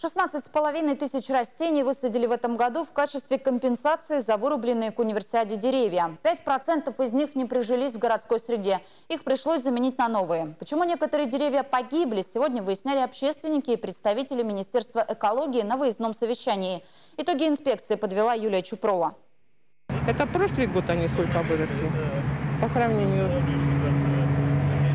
16,5 тысяч растений высадили в этом году в качестве компенсации за вырубленные к универсиаде деревья. 5% из них не прижились в городской среде. Их пришлось заменить на новые. Почему некоторые деревья погибли, сегодня выясняли общественники и представители Министерства экологии на выездном совещании. Итоги инспекции подвела Юлия Чупрова. Это прошлый год они столько выросли по сравнению.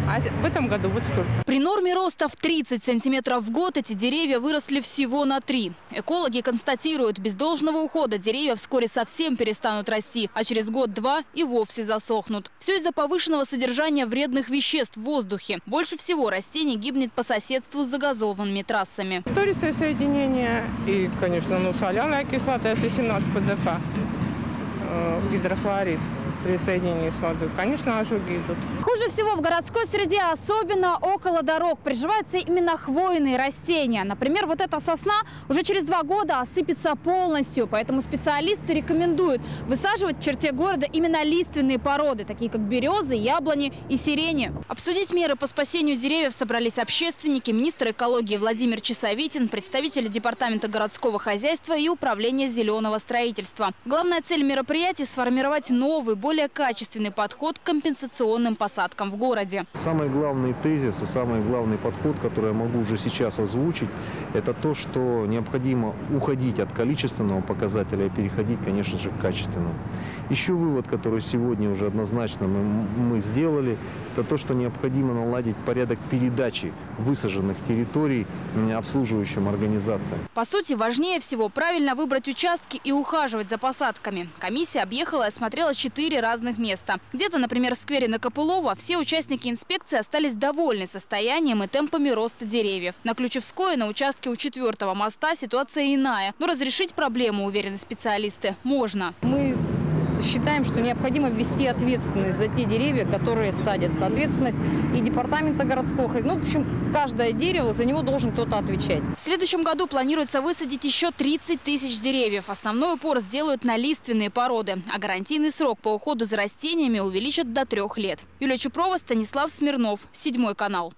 А в этом году вот столько. При норме роста в 30 сантиметров в год эти деревья выросли всего на 3. Экологи констатируют, без должного ухода деревья вскоре совсем перестанут расти, а через год-два и вовсе засохнут. Все из-за повышенного содержания вредных веществ в воздухе. Больше всего растений гибнет по соседству с загазованными трассами. Втористое соединение и, конечно, ну, соляная кислота, если 17 ПДХ, э, гидрохлорид при соединении с водой, конечно, ожоги идут. Хуже всего в городской среде, особенно около дорог, приживаются именно хвойные растения. Например, вот эта сосна уже через два года осыпется полностью, поэтому специалисты рекомендуют высаживать в черте города именно лиственные породы, такие как березы, яблони и сирени. Обсудить меры по спасению деревьев собрались общественники, министр экологии Владимир Часовитин, представители Департамента городского хозяйства и Управления зеленого строительства. Главная цель мероприятия – сформировать новый, более более качественный подход к компенсационным посадкам в городе. Самый главный тезис и самый главный подход, который я могу уже сейчас озвучить, это то, что необходимо уходить от количественного показателя и переходить, конечно же, к качественному. Еще вывод, который сегодня уже однозначно мы, мы сделали, это то, что необходимо наладить порядок передачи высаженных территорий обслуживающим организациям. По сути, важнее всего правильно выбрать участки и ухаживать за посадками. Комиссия объехала и осмотрела четыре разных места. Где-то, например, в сквере на Копылова все участники инспекции остались довольны состоянием и темпами роста деревьев. На Ключевской на участке у четвертого моста ситуация иная. Но разрешить проблему, уверены специалисты, можно. Мы считаем, что необходимо ввести ответственность за те деревья, которые садятся. Ответственность и департамента городского. Ну, в общем, каждое дерево, за него должен кто-то отвечать. В следующем году планируется высадить еще 30 тысяч деревьев. Основной упор сделают на лиственные породы. А гарантийный срок по уходу за растениями увеличат до трех лет. Юлия Чупрова, Станислав Смирнов. Седьмой канал.